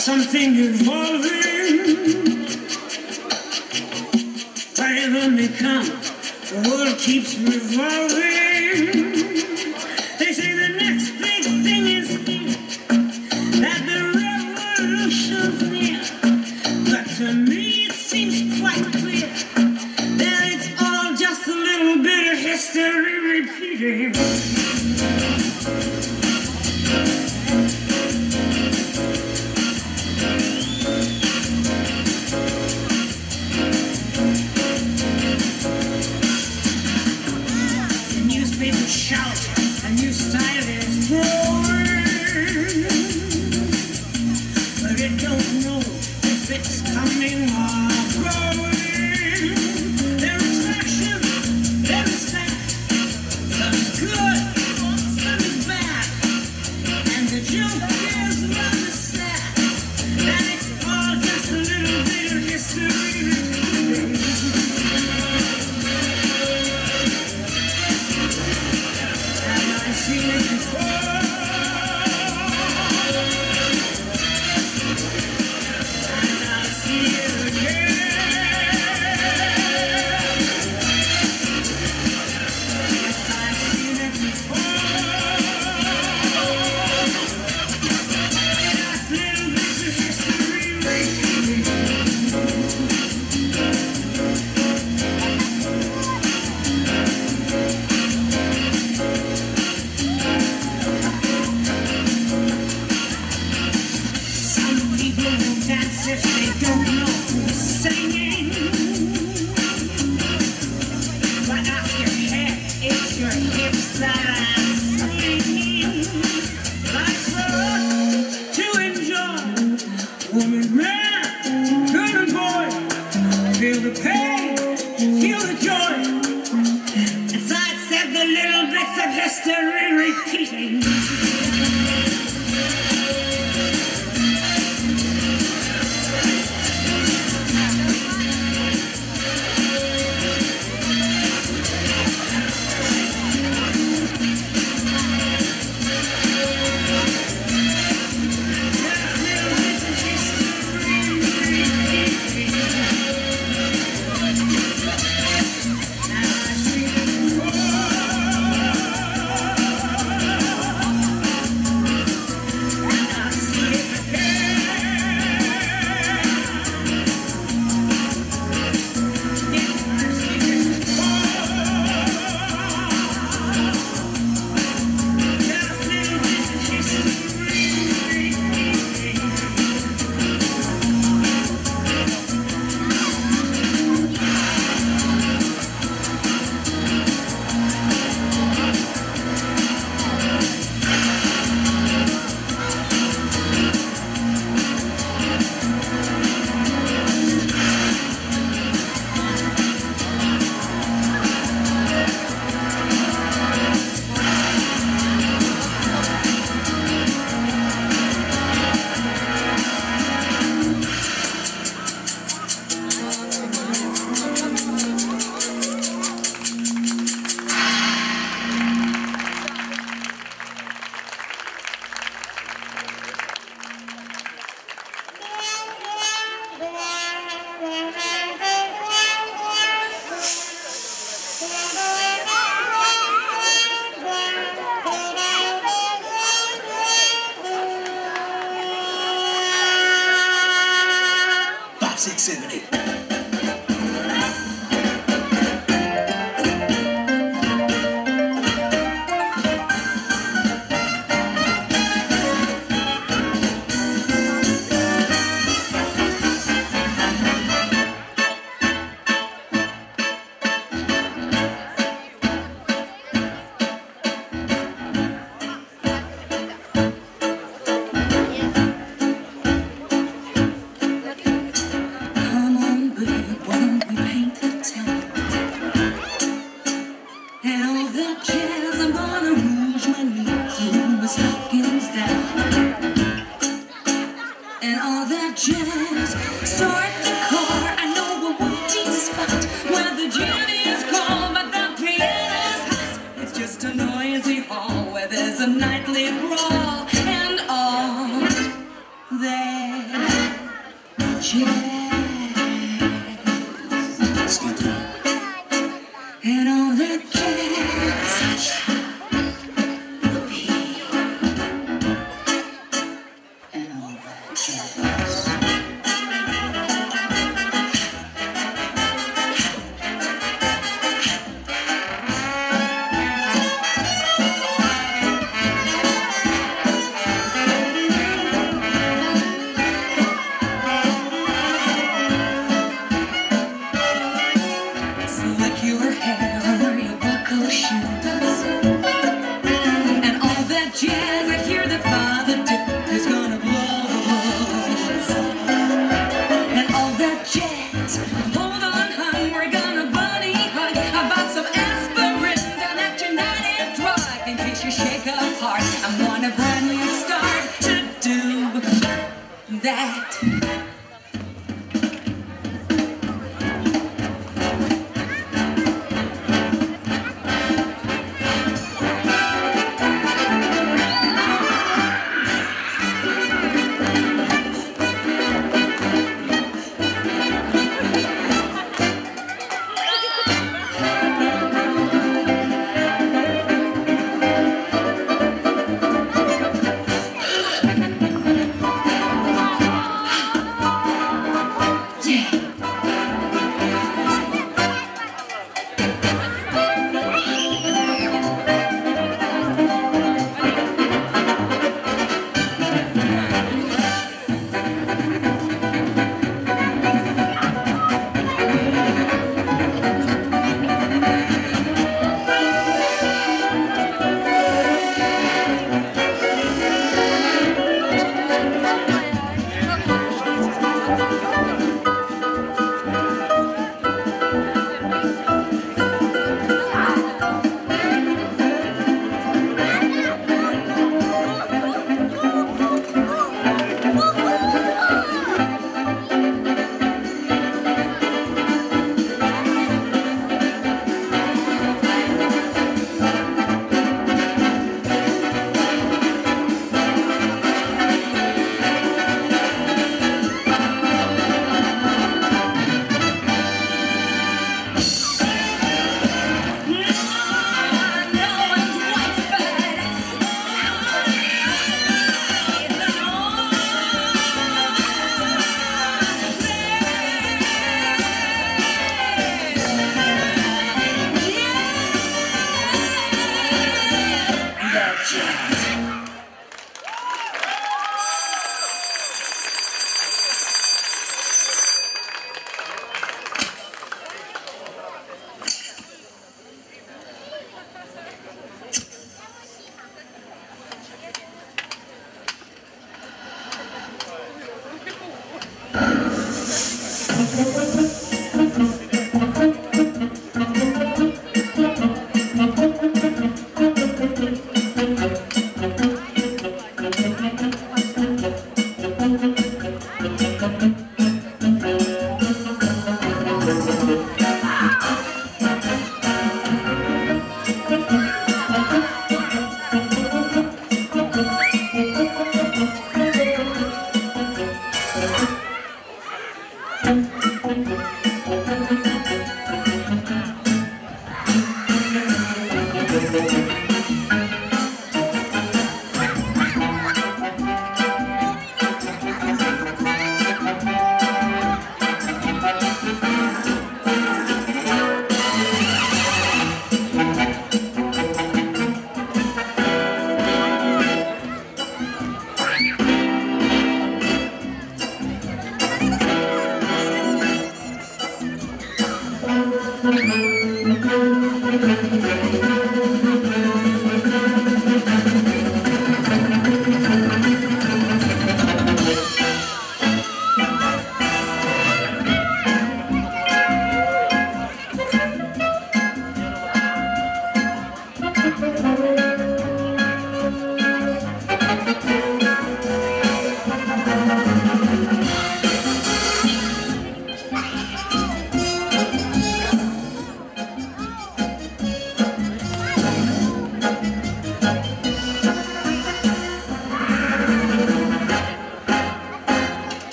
something evolving. Time will come, the world keeps revolving. challenge. Hopkins down and all that jazz. apart. I want a brand new start to do that.